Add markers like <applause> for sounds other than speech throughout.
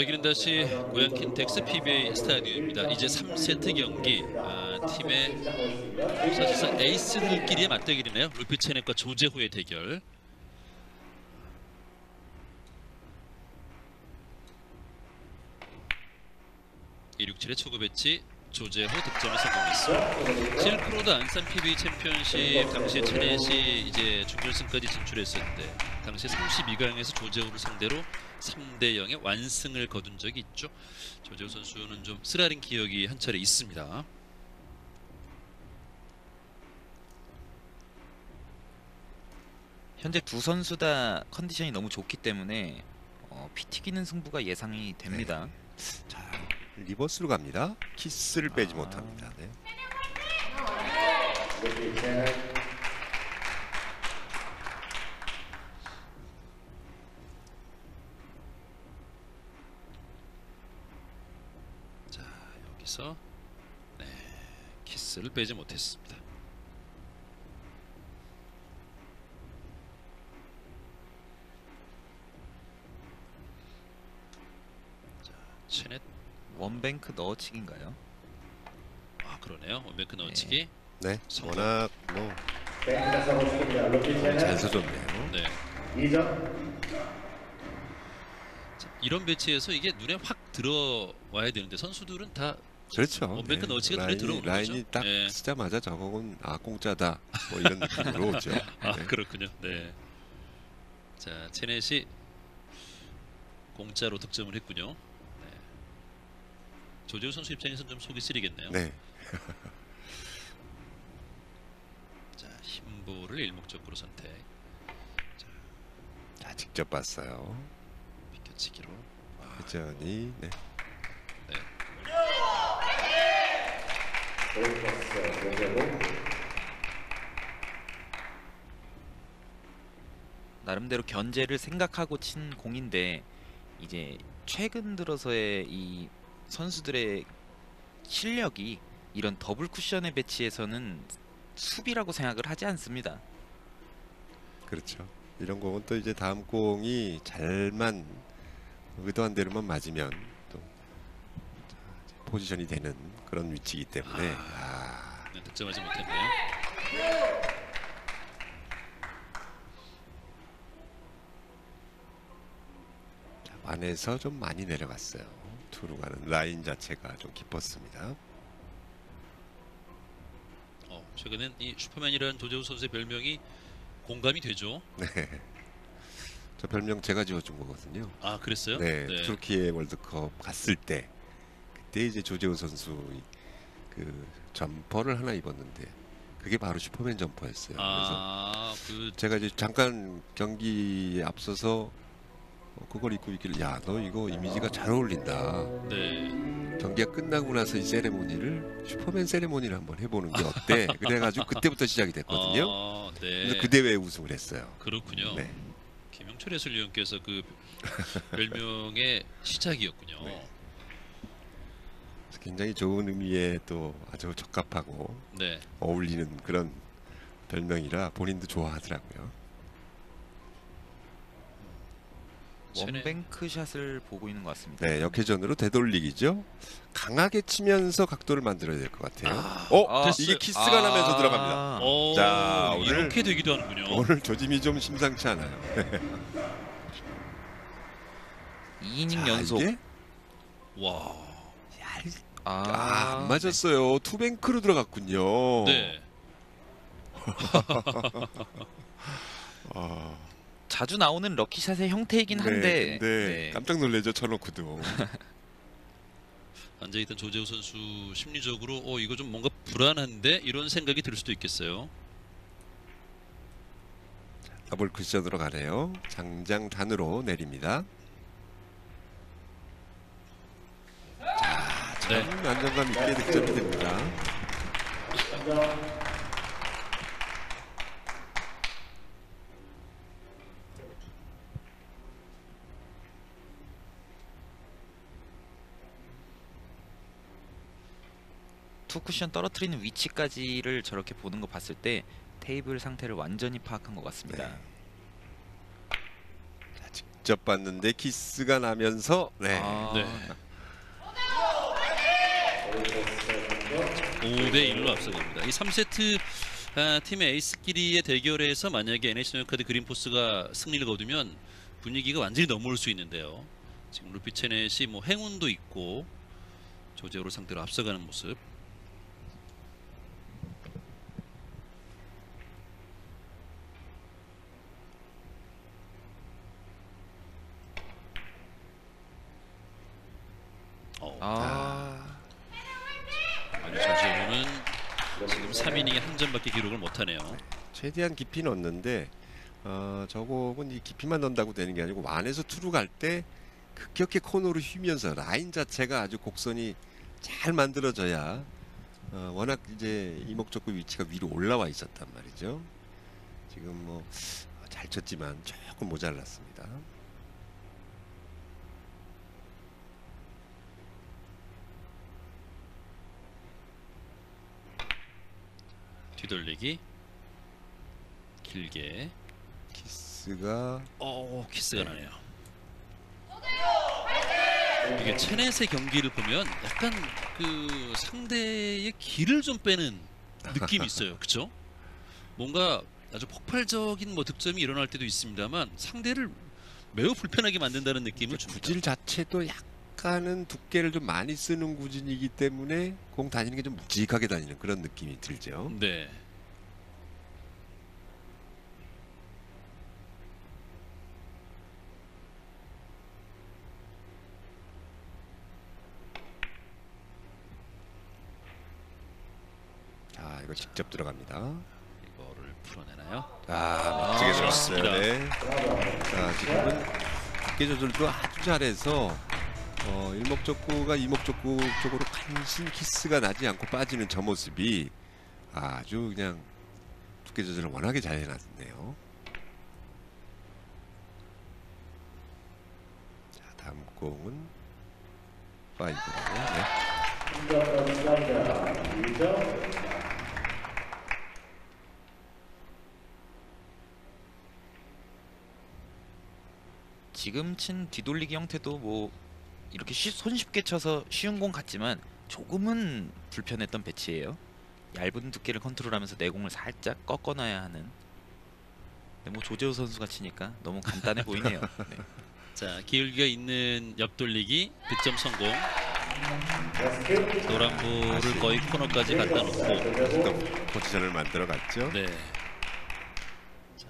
여기는 다시 고양 킨텍스 PBA 스타디움입니다. 이제 3세트 경기 아, 팀의 사실상 에이스들끼리의 맞대결이네요. 루피 체넷과 조재호의 대결. (167의) 초구 배치 조재호 득점에 성공했습니다. 실크로드 안산 PBA 챔피언십 당시에 체넷이 이제 준결승까지 진출했을 때 당시 32강에서 조재호를 상대로 3대 0의 완승을 거둔 적이 있죠. 조재호 선수는 좀 쓰라린 기억이 한 차례 있습니다. 현재 두 선수 다 컨디션이 너무 좋기 때문에 어, 피 튀기는 승부가 예상이 됩니다. 자, 리버스로 갑니다. 키스를 빼지 아. 못합니다. 네. 자 여기서 네, 키스를 빼지 못했습니다. 원뱅크 넣어치기인가요? 아 그러네요 원뱅크 넣어치기 네, 성공. 워낙 뭐잘 서줬네요. 네 자, 이런 배치에서 이게 눈에 확 들어와야 되는데 선수들은 다 그렇죠. 원뱅크 넣어치기가 눈에 라인이, 들어오는 라인이 거죠? 딱 예. 쓰자마자 저거는 아 공짜다 뭐 이런 느낌으로 <laughs> 오죠. 아 네. 그렇군요. 네. 자 체넷이 공짜로 득점을 했군요. 네. 조재우 선수 입장에서는 좀 속이 쓰리겠네요. 네. <laughs> 자 흰볼을 일목적으로 선택. 자, 직접 봤어요. 비켜치기로. 회전이 네. 나름대로 견제를 생각하고 친 공인데 이제 최근 들어서의 이 선수들의 실력이 이런 더블 쿠션의 배치에서는 수비라고 생각을 하지 않습니다. 그렇죠. 이런 공은 또 이제 다음 공이 잘만 의도한 대로만 맞으면 또 포지션이 되는 그런 위치이기 때문에 아, 네, 득점하지 못했네요. 자, 안에서 좀 많이 내려갔어요. 투로 가는 라인 자체가 좀 깊었습니다. 어, 최근엔 이 슈퍼맨이라는 조재호 선수의 별명이 공감이 되죠. 네. 저 별명 제가 지어준 거거든요. 아 그랬어요? 네, 튀르키예 월드컵 갔을 때 그때 이제 조재호 선수 이- 그 점퍼를 하나 입었는데 그게 바로 슈퍼맨 점퍼였어요. 그래서 아 그 제가 이제 잠깐 경기에 앞서서 어, 그걸 입고 있길래 야 너 이거 이미지가 잘 어울린다. 네. 경기가 끝나고 나서 이 세레모니를 슈퍼맨 세레모니를 한번 해보는 게 어때? <laughs> 그래가지고 그때부터 시작이 됐거든요. 아, 네. 그래서 그 대회에 우승을 했어요. 그렇군요. 네. 김영철 해설위원께서 그 <laughs> 별명의 시작이었군요. 네. 굉장히 좋은 의미에 또 아주 적합하고 네. 어울리는 그런 별명이라 본인도 좋아하더라고요. 체넷- 원뱅크 샷을 보고 있는 것 같습니다. 네, 역회전으로 되돌리기죠. 강하게 치면서 각도를 만들어야 될 것 같아요. 아, 어, 됐어요. 이게 키스가 나면서 들어갑니다. 오, 자, 오늘- 이렇게 되기도 하는군요. 오늘 조짐이 좀 심상치 않아요. <laughs> 2이닝 자, 연속. 이게 와. 아, 아, 안 맞았어요. 투뱅크로 들어갔군요. 네. <laughs> 아, 자주 나오는 럭키샷의 형태이긴 한데 네, 깜짝 놀래죠. 쳐놓고도. <laughs> 앉아 있던 조재우 선수 심리적으로 어 이거 좀 뭔가 불안한데 이런 생각이 들 수도 있겠어요. 더블 쿠션으로 가네요. 장장 단으로 내립니다. 네. 참 안정감 있게 득점이 됩니다. 투 쿠션 떨어뜨리는 위치까지를 저렇게 보는 거 봤을 때 테이블 상태를 완전히 파악한 것 같습니다. 네. 자, 직접 봤는데 키스가 나면서 네. 아, 네. 5대 1로 앞서갑니다. 이 3세트 아, 팀의 에이스끼리의 대결에서 만약에 NH농협카드 그린포스가 승리를 거두면 분위기가 완전히 넘어올 수 있는데요. 지금 루피 체넷이 뭐 행운도 있고 조제호를 상대로 앞서가는 모습. 어, 아, 아니 조제호는 지금 3이닝에 한 점밖에 기록을 못하네요. 최대한 깊이 넣었는데 어, 저곡은 이 깊이만 넣는다고 되는 게 아니고 완에서 투루 갈 때 급격히 코너로 휘면서 라인 자체가 아주 곡선이 잘 만들어져야 어, 워낙 이제 이목적구 위치가 위로 올라와 있었단 말이죠. 지금 뭐 잘 쳤지만 조금 모자랐습니다. 뒤돌리기 길게 키스가 어 키스가 나네요. 이게 체넷의 경기를 보면 약간 그 상대의 길을 좀 빼는 느낌이 있어요. <laughs> 그렇죠? 뭔가 아주 폭발적인 뭐 득점이 일어날 때도 있습니다만 상대를 매우 불편하게 만든다는 느낌을 줍니다. 구질 자체도 약 간은 두께를 좀 많이 쓰는 구질이기 때문에 공 다니는 게 좀 묵직하게 다니는 그런 느낌이 들죠. 네. 자, 이거 직접 들어갑니다. 이거를 풀어내나요? 아, 멋지게 좋습니다. 들었어요. 네. 자, 지금은 두께 조절도 아주 잘해서 어, 일목적구가 이목적구 쪽으로 간신 키스가 나지 않고 빠지는 저 모습이 아주 그냥 두께 조절을 워낙에 잘 해놨네요. 자, 다음 공은 파이브라고요. 네. 지금 친 뒤돌리기 형태도 뭐 이렇게 쉬- 손쉽게 쳐서 쉬운 공 같지만 조금은 불편했던 배치예요. 얇은 두께를 컨트롤하면서 내공을 살짝 꺾어놔야 하는. 근데 뭐 조재호 선수가 치니까 너무 간단해 보이네요. <laughs> 네. 자 기울기가 있는 옆돌리기 득점 성공. 노란 볼을 거의 코너까지 갖다 놓고 또 포지션을 만들어 갔죠. 네. 자,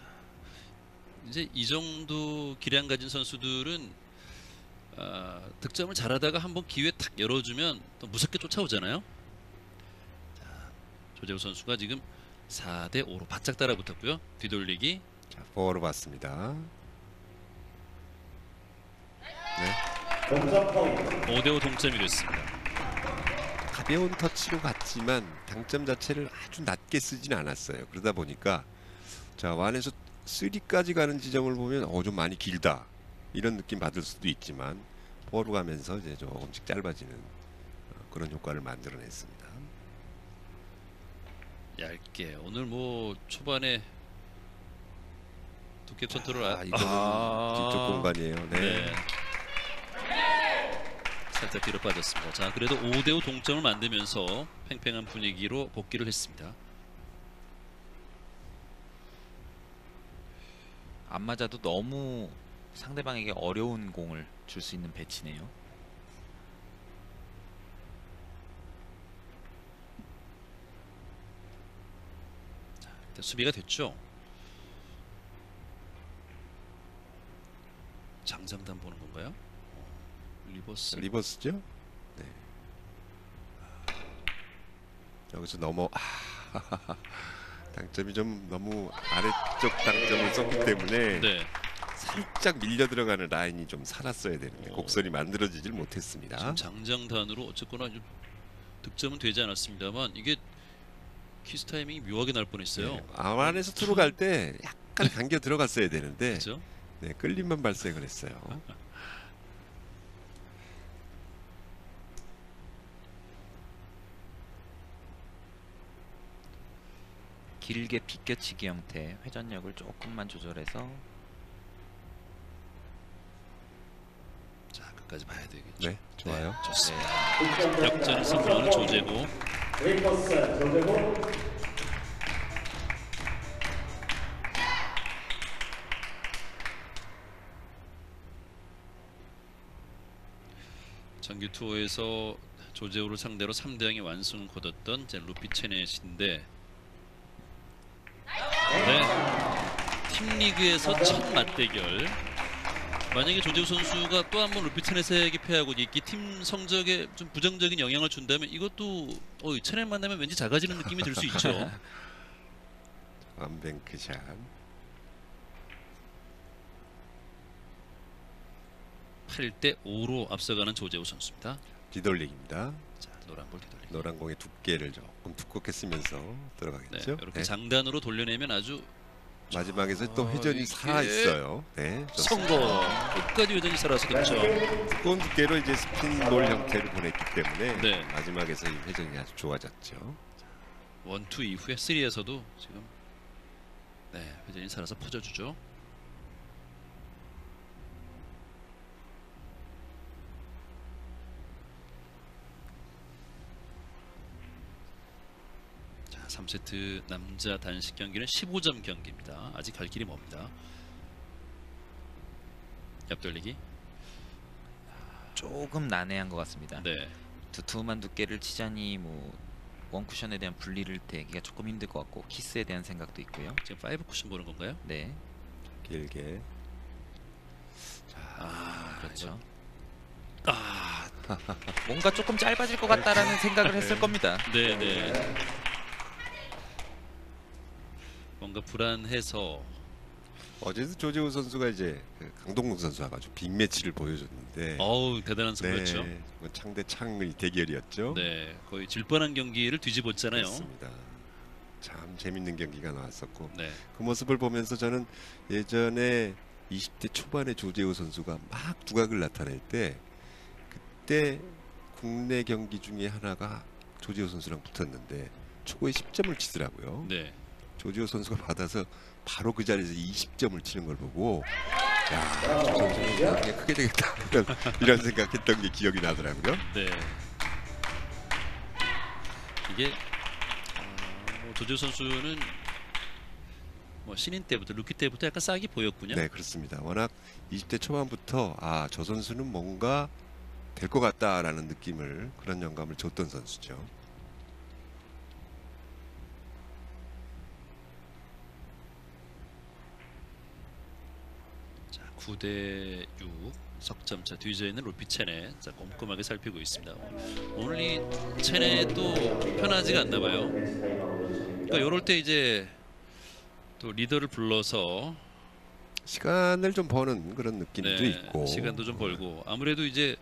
이제 이 정도 기량 가진 선수들은 아, 득점을 잘하다가 한번 기회 탁 열어주면 또 무섭게 쫓아오잖아요. 자, 조재호 선수가 지금 4대 5로 바짝 따라붙었고요. 뒤돌리기 자, 포어로 봤습니다. 네. 5대 5 동점이 됐습니다. 가벼운 터치로 갔지만 당점 자체를 아주 낮게 쓰진 않았어요. 그러다 보니까 자 완에서 3까지 가는 지점을 보면 어 좀 많이 길다 이런 느낌 받을 수도 있지만 포로 가면서 이제 조금씩 짧아지는 어, 그런 효과를 만들어냈습니다. 얇게 오늘 뭐 초반에 두께 컨트롤 아, 아, 이거는 아. 뒤쪽 공간이에요. 네. 네. 살짝 뒤로 빠졌습니다. 자, 그래도 5대5 동점을 만들면서 팽팽한 분위기로 복귀를 했습니다. 안 맞아도 너무 상대방에게 어려운 공을 줄 수 있는 배치네요. 일단 수비가 됐죠. 장장단 보는 건가요? 어, 리버스. 리버스죠? 네. 여기서 넘어 아, <laughs> 당점이 좀 너무 아래쪽 당점을 썼기 때문에 네. 살짝 밀려 들어가는 라인이 좀 살았어야 되는데 오. 곡선이 만들어지질 못했습니다. 장장단으로 어쨌거나 좀 득점은 되지 않았습니다만 이게 키스 타이밍이 묘하게 날 뻔했어요. 네. 아만에서 투로 갈 때 약간 당겨 들어갔어야 되는데 그렇죠? 네, 끌림만 발생을 했어요. 길게 비껴치기 형태 회전력을 조금만 조절해서 상황까지 봐야 되겠죠. 네, 좋아요. 좋습니다. 역전을 성공하는 조재호. 정규 투어에서 조재호를 상대로 3대 0의 완승을 거뒀던 이제 루피 체넷인데 네. 팀 리그에서 첫 맞대결 만약에 조재호 선수가 또 한 번 루피 체넷에게 패하고 이게 팀 성적에 좀 부정적인 영향을 준다면 이것도 어, 체넷 만나면 왠지 작아지는 느낌이 들 수 있죠. <laughs> 완뱅크샷. 팔대 5로 앞서가는 조재호 선수입니다. 뒤돌리기입니다. 자, 노란 볼 뒤돌리기. 노란 공의 두께를 조금 두껍게 쓰면서 네, 들어가겠죠. 이렇게 네. 장단으로 돌려내면 아주 마지막에서 또 아, 회전이 살아 있어요. 네, 좋습니다. 성공. 끝까지 회전이 살아서 득점. 두꺼운 두께로 이제 스핀볼 형태를 보냈기 때문에 네. 마지막에서 이 회전이 아주 좋아졌죠. 원투 이후에 3에서도 지금 네, 회전이 살아서 퍼져주죠. 세트 남자 단식 경기는 15점 경기입니다. 아직 갈 길이 멉니다. 옆돌리기. 조금 난해한 것 같습니다. 네. 두툼한 두께를 치자니 뭐 원쿠션에 대한 분리를 대기가 조금 힘들 것 같고 키스에 대한 생각도 있고요. 지금 5 쿠션 보는 건가요? 네, 길게. 아, 그렇죠. 아, 뭔가 조금 짧아질 것 같다라는 <laughs> 생각을 했을 겁니다. 네, 네. 뭔가 불안해서 어제도 조재호 선수가 이제 그 강동국 선수와 아주 빅매치를 보여줬는데 어우 대단한 네, 승부였죠. 뭐 창대 창의 대결이었죠. 네, 거의 질 뻔한 경기를 뒤집었잖아요. 그렇습니다. 참 재밌는 경기가 나왔었고 네, 그 모습을 보면서 저는 예전에 20대 초반에 조재호 선수가 막 두각을 나타낼 때 그때 국내 경기 중에 하나가 조재호 선수랑 붙었는데 초구에 10점을 치더라고요. 네, 조재호 선수가 받아서 바로 그 자리에서 20점을 치는 걸 보고 야, 저 선수는 나중에 크게 되겠다 이런, 이런 생각했던 게 기억이 나더라고요. 네. 이게 어, 뭐 조재호 선수는 뭐 신인 때부터 루키 때부터 약간 싹이 보였군요. 네, 그렇습니다. 워낙 20대 초반부터 아, 저 선수는 뭔가 될 것 같다라는 느낌을 그런 영감을 줬던 선수죠. 9대 6 석점차 뒤져 있는 루피 체네 자 꼼꼼하게 살피고 있습니다. 오늘 이 체네도 편하지가 않나 봐요. 그러니까 이럴 때 이제 또 리더를 불러서 시간을 좀 버는 그런 느낌도 있고 네, 시간도 좀 벌고 아무래도 이제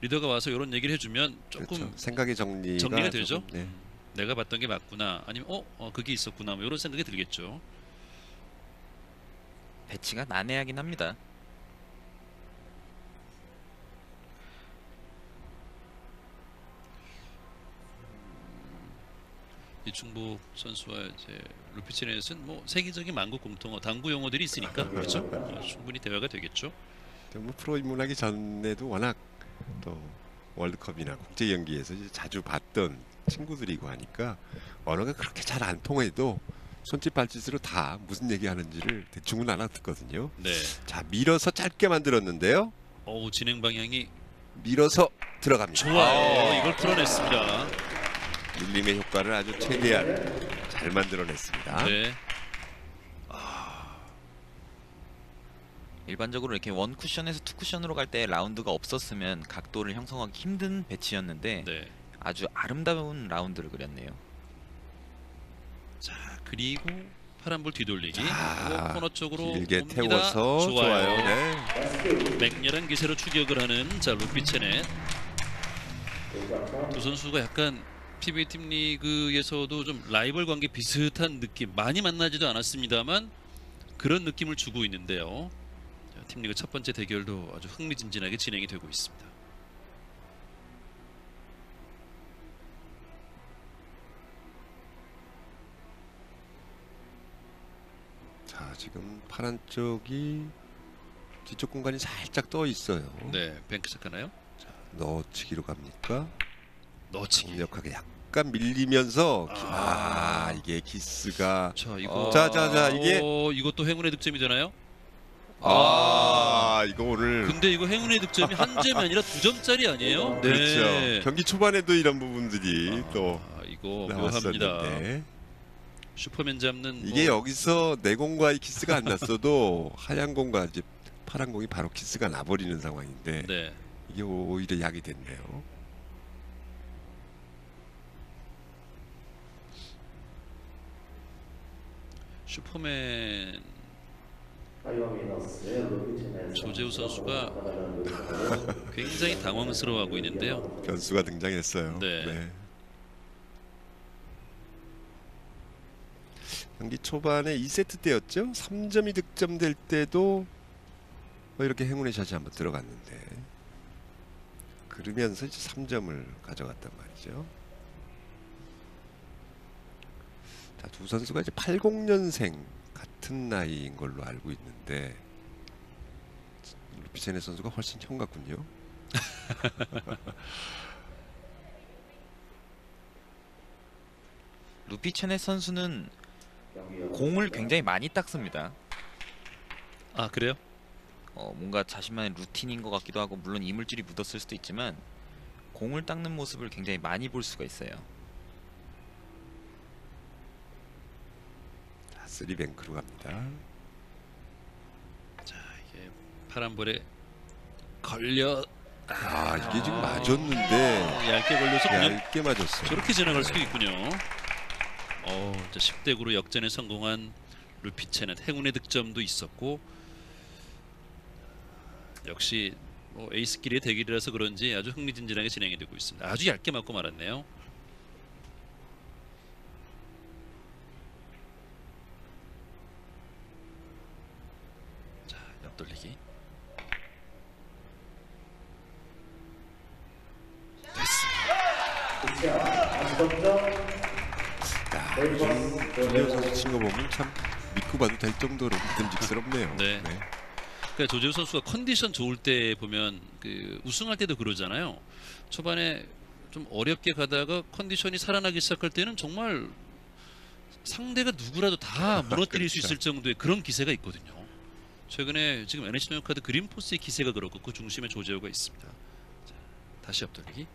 리더가 와서 이런 얘기를 해주면 조금 그렇죠. 생각의 정리가 정리가 되죠. 조금, 네. 음, 내가 봤던 게 맞구나 아니면 어, 어 그게 있었구나 뭐 이런 생각이 들겠죠. 배치가 난해하긴 합니다. 이충복 선수와 이제 루피치넷은 뭐 세계적인 만국 공통어 당구 용어들이 있으니까 그렇죠. 어, 충분히 대화가 되겠죠. 뭐 프로 입문하기 전에도 워낙 또 월드컵이나 국제 경기에서 자주 봤던 친구들이고 하니까 언어가 그렇게 잘 안 통해도 손짓 발짓으로 다 무슨 얘기하는지를 대충은 알아듣거든요. 네. 자 밀어서 짧게 만들었는데요. 어우 진행 방향이 밀어서 들어갑니다. 좋아요. 이걸 풀어냈습니다. 밀림의 효과를 아주 최대한 잘 만들어냈습니다. 네. 일반적으로 이렇게 원 쿠션에서 투 쿠션으로 갈 때 라운드가 없었으면 각도를 형성하기 힘든 배치였는데 네. 아주 아름다운 라운드를 그렸네요. 자 그리고 파란볼 뒤돌리기. 자, 코너 쪽으로 길게 옵니다. 태워서 좋아요. 네. 맹렬한 기세로 추격을 하는 자 루피체넷 두 선수가 약간 PBA 팀 리그에서도 좀 라이벌 관계 비슷한 느낌 많이 만나지도 않았습니다만 그런 느낌을 주고 있는데요. 자, 팀 리그 첫 번째 대결도 아주 흥미진진하게 진행이 되고 있습니다. 자 지금 파란 쪽이 뒤쪽 공간이 살짝 떠 있어요. 네, 뱅크 시작하나요? 넣어치기로 갑니까? 넣치기. 강력하게 약간 밀리면서 기- 아. 아, 이게 키스가 자, 이거 자, 자, 자, 이게- 어, 이것도 행운의 득점이 되나요? 아, 이거 오늘 근데 이거 행운의 득점이 한 점이 아니라 두 점짜리 아니에요? 네. 그렇죠. 경기 초반에도 이런 부분들이 또 아, 이거 묘합니다. 나왔었는데 슈퍼맨 잡는 이게 뭐, 여기서 내 공과 키스가 안 났어도 <laughs> 하얀 공과 이제 파란 공이 바로 키스가 나버리는 상황인데 네. 이게 오히려 약이 됐네요. 슈퍼맨 조재호 선수가 굉장히 당황스러워하고 있는데요. 변수가 등장했어요. 네. 경기 초반에 2세트 때였죠. 3점이 득점될 때도 뭐 이렇게 행운의 샷이 한번 들어갔는데 그러면서 이제 3점을 가져갔단 말이죠. 자, 두 선수가 이제 80년생 같은 나이인 걸로 알고 있는데 루피체네 선수가 훨씬 형 같군요. <laughs> 루피 체네 선수는 공을 굉장히 많이 닦습니다. 아 그래요? 어, 뭔가 자신만의 루틴인 것 같기도 하고 물론 이물질이 묻었을 수도 있지만 공을 닦는 모습을 굉장히 많이 볼 수가 있어요. 쓰리뱅크로 갑니다. 자 이게 파란볼에 걸려 아, 이게 지금 맞았는데 얇게 걸려서 그냥 얇게 맞았어요. 저렇게 지나갈 수도 있군요. 어, 자 10대 9로 역전에 성공한 루피체는 행운의 득점도 있었고 역시 뭐 에이스끼리의 대결이라서 그런지 아주 흥미진진하게 진행이 되고 있습니다. 아주 얇게 맞고 말았네요. 자 옆돌리기 야, 조재호 선수 친거 보면 참 믿고 봐도 될 정도로 믿음직스럽네요. 네. 그러니까 조재호 선수가 컨디션 좋을 때 보면 그 우승할 때도 그러잖아요. 초반에 좀 어렵게 가다가 컨디션이 살아나기 시작할 때는 정말 상대가 누구라도 다 무너뜨릴 수 그렇죠. 있을 정도의 그런 기세가 있거든요. 최근에 지금 NH 농협카드 그린포스의 기세가 그렇고 그 중심에 조재호가 있습니다. 자, 다시 옆돌리기.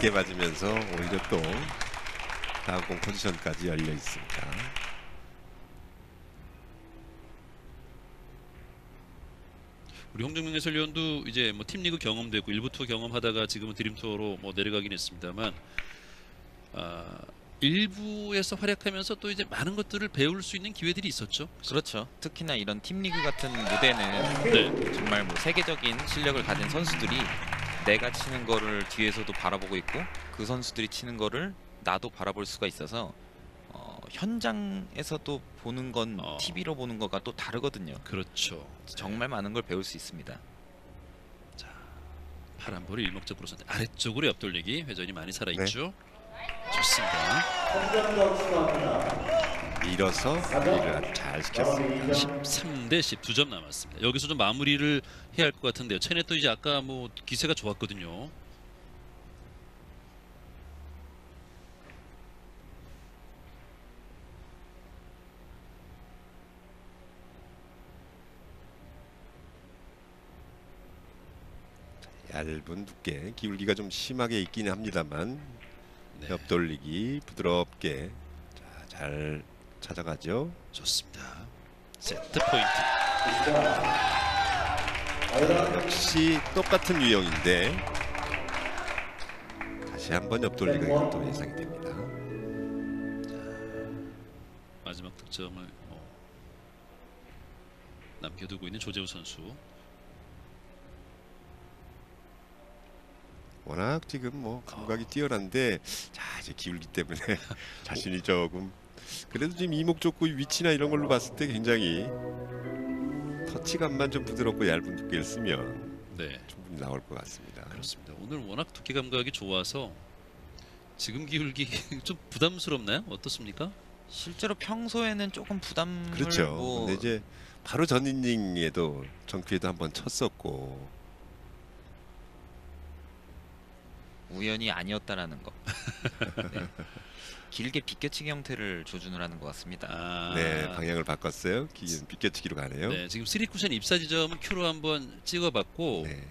늦게 맞으면서 오히려 또 다음 공 포지션까지 열려 있습니다. 우리 홍정명 해설위원도 이제 뭐 팀리그 경험되고 일부 투어 경험하다가 지금은 드림 투어로 뭐 내려가긴 했습니다만 아, 일부에서 활약하면서 또 이제 많은 것들을 배울 수 있는 기회들이 있었죠. 그렇죠. 특히나 이런 팀리그 같은 무대는 네. 정말 뭐 세계적인 실력을 가진 선수들이 내가 치는 거를 뒤에서도 바라보고 있고 그 선수들이 치는 거를 나도 바라볼 수가 있어서 어, 현장에서도 보는 건 어. TV로 보는 거가 또 다르거든요. 그렇죠. 정말 많은 걸 배울 수 있습니다. 파란 볼을 일목적으로 선택. 아래쪽으로 옆돌리기 회전이 많이 살아 네. 있죠. 좋습니다. 밀어서 마무리를 잘 시켰습니다. 13대 10두점 남았습니다. 여기서 좀 마무리를 해야 할 것 같은데요. 체네 또 이제 아까 뭐 기세가 좋았거든요. 얇은 두께 기울기가 좀 심하게 있기는 합니다만 네, 옆돌리기 부드럽게 자, 잘 찾아가죠. 좋습니다. 세트 포인트. 역시 똑같은 유형인데 다시 한번 옆돌리기가 이것도 예상이 됩니다. 마지막 득점을 어, 남겨두고 있는 조재우 선수. 워낙 지금 뭐 감각이 뛰어난데 자 이제 기울기 때문에 <laughs> 자신이 조금 그래도 지금 이목적구 위치나 이런 걸로 봤을 때 굉장히 터치감만 좀 부드럽고 얇은 두께를 쓰면 네, 충분히 나올 것 같습니다. 그렇습니다. 오늘 워낙 두께 감각이 좋아서 지금 기울기 <laughs> 좀 부담스럽나요? 어떻습니까? 실제로 평소에는 조금 부담을 그렇죠. 뭐 근데 이제 바로 전 이닝에도 정피에도 한번 쳤었고 우연이 아니었다라는 거. 네. 길게 비껴치기 형태를 조준을 하는 것 같습니다. 아, 네 방향을 바꿨어요. 기- 비껴치기로 가네요. 네, 지금 3 쿠션 입사 지점은 큐로 한번 찍어봤고 네.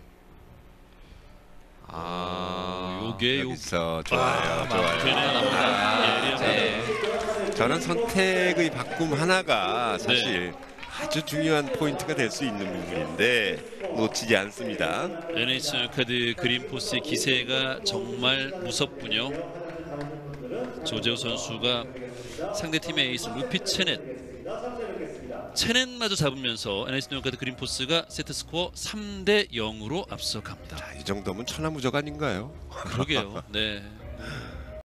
아, 요게 요 여기서 좋아요, 아, 좋아요. 되네요. 예, 네. 저런 선택의 바꿈 하나가 네. 사실 아주 중요한 포인트가 될 수 있는 부분인데 놓치지 않습니다. NH 카드 그린포스의 기세가 정말 무섭군요. 조재호 선수가 상대팀의 에이스 루피 체넷 체넷마저 잡으면서 NH 카드 그린포스가 세트 스코어 3대 0으로 앞서갑니다. 자, 이 정도면 천하무적 아닌가요? 그러게요. <laughs> 네.